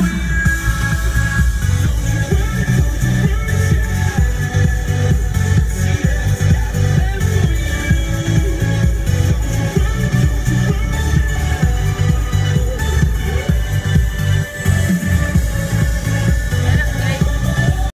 Yeah.